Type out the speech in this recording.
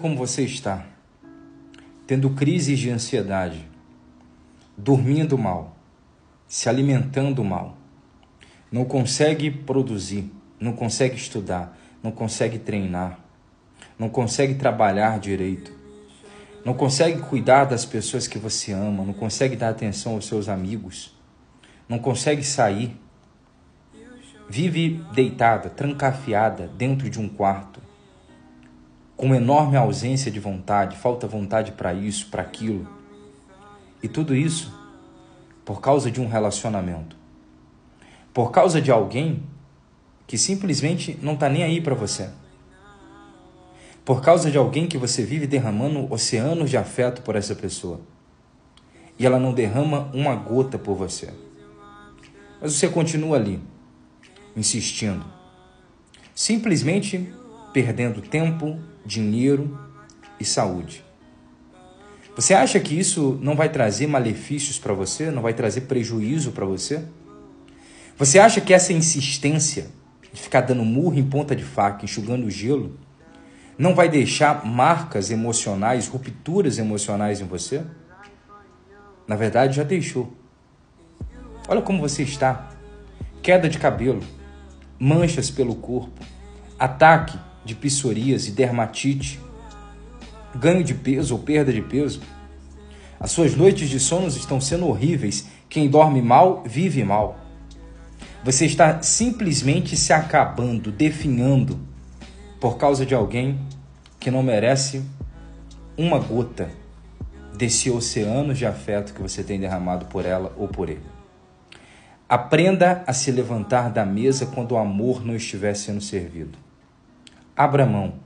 Como você está? Tendo crises de ansiedade, dormindo mal, se alimentando mal, não consegue produzir, não consegue estudar, não consegue treinar, não consegue trabalhar direito, não consegue cuidar das pessoas que você ama, não consegue dar atenção aos seus amigos, não consegue sair, vive deitada, trancafiada dentro de um quarto, com enorme ausência de vontade, falta vontade para isso, para aquilo. E tudo isso por causa de um relacionamento. Por causa de alguém que simplesmente não está nem aí para você. Por causa de alguém que você vive derramando oceanos de afeto por essa pessoa. E ela não derrama uma gota por você. Mas você continua ali, insistindo. Simplesmente perdendo tempo, dinheiro e saúde. Você acha que isso não vai trazer malefícios para você, não vai trazer prejuízo para você? Você acha que essa insistência de ficar dando murro em ponta de faca, enxugando o gelo, não vai deixar marcas emocionais, rupturas emocionais em você? Na verdade, já deixou. Olha como você está: queda de cabelo, manchas pelo corpo, ataque de psoríase, dermatite, ganho de peso ou perda de peso. As suas noites de sono estão sendo horríveis. Quem dorme mal, vive mal. Você está simplesmente se acabando, definhando por causa de alguém que não merece uma gota desse oceano de afeto que você tem derramado por ela ou por ele. Aprenda a se levantar da mesa quando o amor não estiver sendo servido. Abra mão